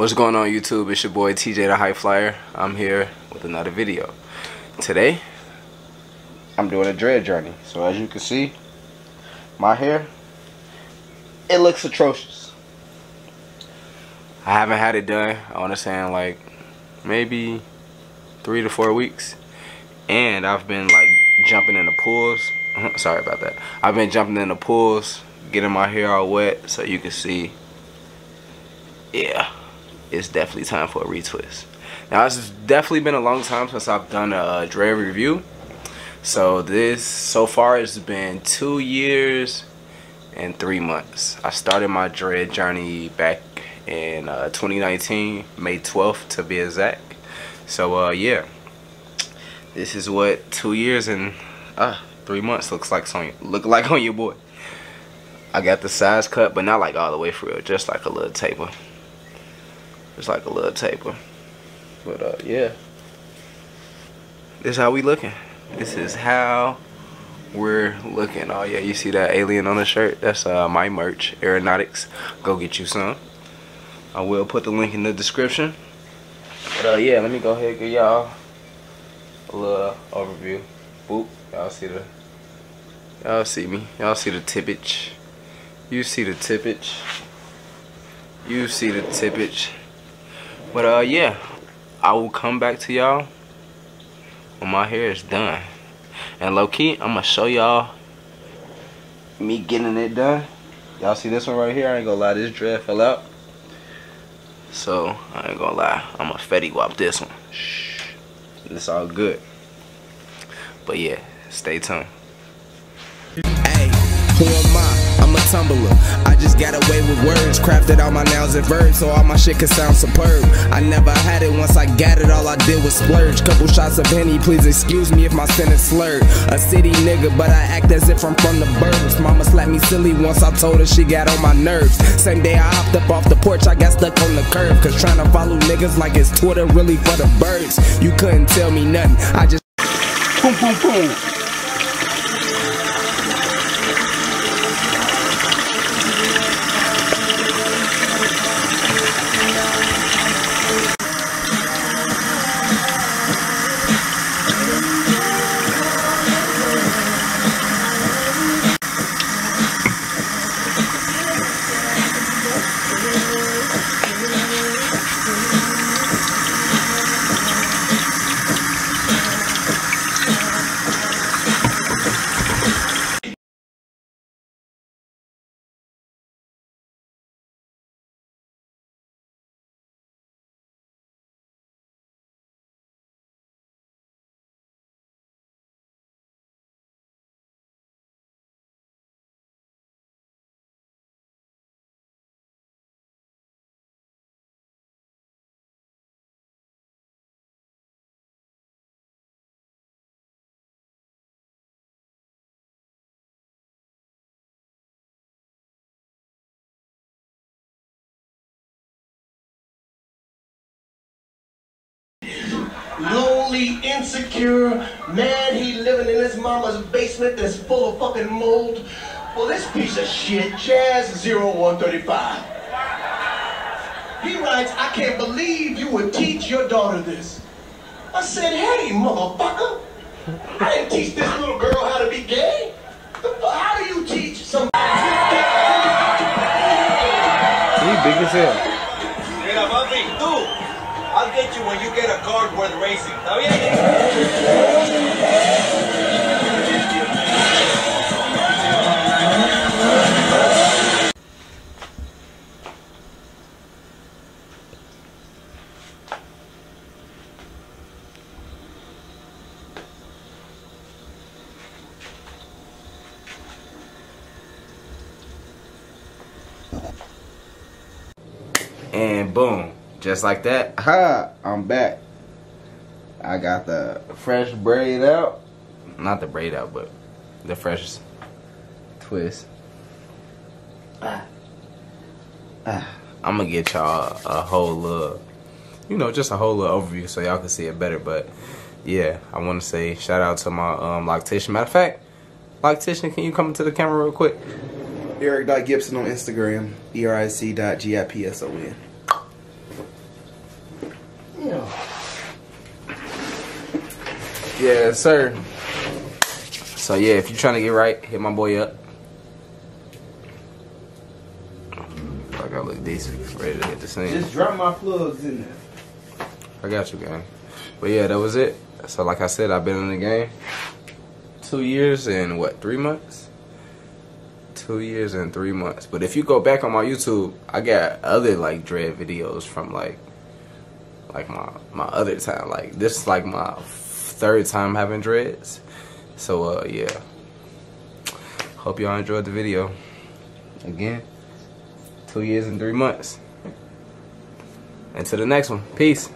What's going on YouTube? It's your boy TJ the High Flyer. I'm here with another video. Today, I'm doing a dread journey. So as you can see, my hair, it looks atrocious. I haven't had it done, I want to say in like maybe three to four weeks. And I've been like jumping in the pools. Uh-huh, sorry about that. I've been jumping in the pools, getting my hair all wet so you can see. Yeah, it's definitely time for a retwist. Now, it's definitely been a long time since I've done a dread review. So this, so far, it's been two years and three months. I started my dread journey back in uh, 2019, May 12th to be exact. So uh, yeah, this is what two years and uh, three months looks like on you, look like on your boy. I got the size cut, but not like all the way for real, just like a little taper. Just like a little taper. But uh, yeah, this is how we looking. This is how we're looking. Oh yeah, you see that alien on the shirt? That's uh, my merch, Aeronautics. Go get you some. I will put the link in the description. But uh, yeah, let me go ahead and give y'all a little overview. Boop, y'all see the, y'all see me. Y'all see the tippage. You see the tippage. You see the tippage. But uh, yeah, I will come back to y'all when my hair is done. And low key, I'm gonna show y'all me getting it done. Y'all see this one right here? I ain't gonna lie, this dread fell out. So I ain't gonna lie, I'm a Fetty Wap this one. Shh, it's all good. But yeah, stay tuned. Hey, who am I? Tumbler. I just got away with words, crafted all my nouns and verbs so all my shit can sound superb. I never had it once I got it, all I did was splurge. Couple shots of Henny, please excuse me if my sentence slurred. A city nigga, but I act as if I'm from the burbs. Mama slapped me silly once I told her she got on my nerves. Same day I hopped up off the porch, I got stuck on the curb. Cause trying to follow niggas like it's Twitter really for the birds. You couldn't tell me nothing, I just. Boom, boom, boom. Insecure man. He living in his mama's basement that's full of fucking mold. Well, this piece of shit, Jazz 0135. He writes, I can't believe you would teach your daughter this. I said, hey, motherfucker. I didn't teach this little girl how to be gay. How do you teach somebody? He big as hell. I'll get you when you get a card worth racing. ¿Está bien? And boom, just like that, ha, I'm back. I got the fresh braid out. Not the braid out, but the fresh twist. Ah. Ah. I'm gonna get y'all a whole little, you know, just a whole little overview so y'all can see it better. But yeah, I want to say shout out to my um, loctician. Matter of fact, loctician, can you come into the camera real quick? Eric Gipson on Instagram. E R I C dot G I P S O N. Yeah, sir. So yeah, if you're trying to get right, hit my boy up. Like I look decent, ready to hit the scene. Just drop my plugs in there. I got you, gang. But yeah, that was it. So like I said, I've been in the game two years and what, three months? Two years and three months. But if you go back on my YouTube, I got other like dread videos from like like my my other time. Like this is like my third time having dreads. So uh yeah. Hope y'all enjoyed the video. Again, two years and three months. Until the next one. Peace.